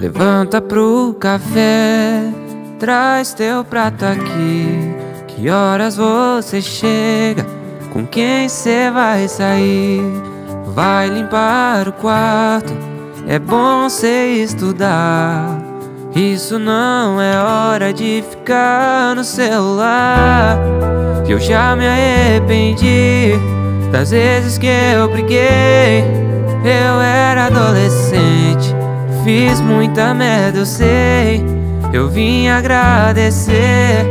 Levanta pro café, traz teu prato aqui. Que horas você chega? Com quem cê vai sair? Vai limpar o quarto, é bom cê estudar. Isso não é hora de ficar no celular. Que eu já me arrependi das vezes que eu briguei. Eu era adolescente Fiz muita merda, eu sei. Eu vim agradecer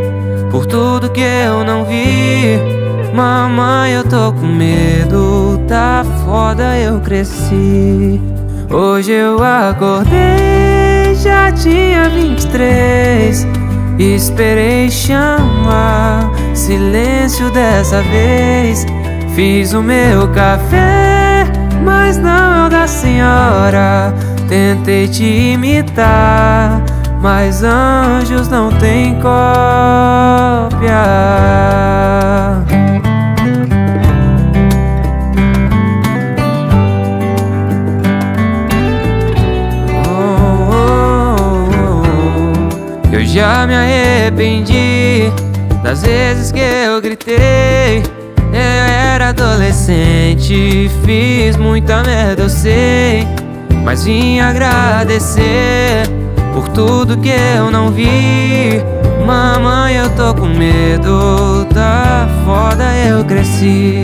por tudo que eu não vi. Mamãe, eu tô com medo, tá foda, eu cresci. Hoje eu acordei, já tinha 23. Esperei chamar, silêncio dessa vez. Fiz o meu café, mas não é o da senhora. Tentei te imitar, mas anjos não têm cópia. Oh, oh, oh, eu já me arrependi das vezes que eu gritei. Eu era adolescente, fiz muita merda, eu sei. Mas vim agradecer por tudo que eu não vi. Mamãe, eu tô com medo, tá foda, eu cresci.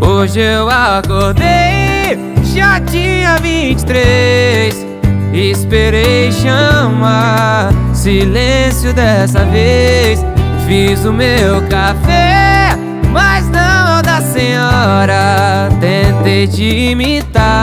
Hoje eu acordei, já tinha 23. Esperei chamar, silêncio dessa vez. Fiz o meu café, mas não da senhora. Tentei te imitar,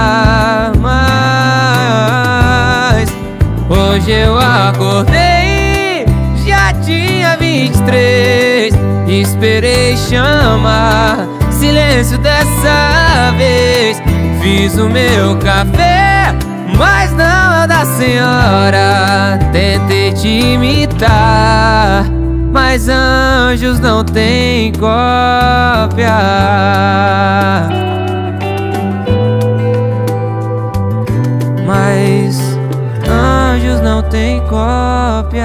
Hoje eu acordei, já tinha 23 Esperei chamar, silêncio dessa vez. Fiz o meu café, mas não é da senhora. Tentei te imitar, mas anjos não têm cópia não tem cópia.